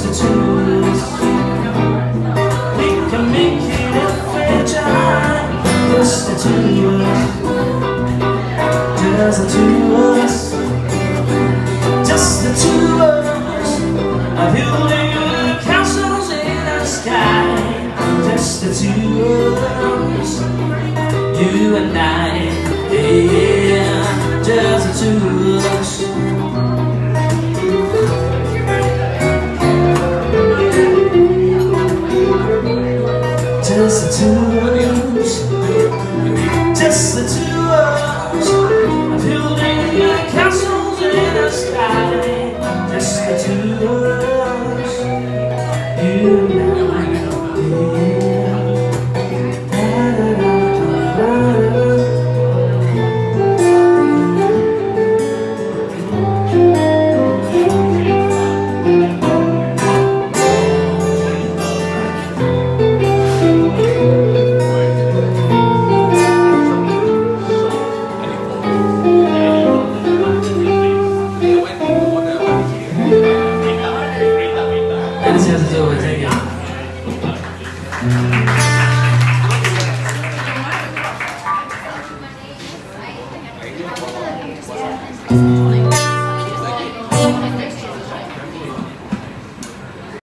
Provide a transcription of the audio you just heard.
just the two of us We can make Just the two of us Just the two of us. Just the two of us. A building castles in the sky. Just the two of us, you and I, yeah, Just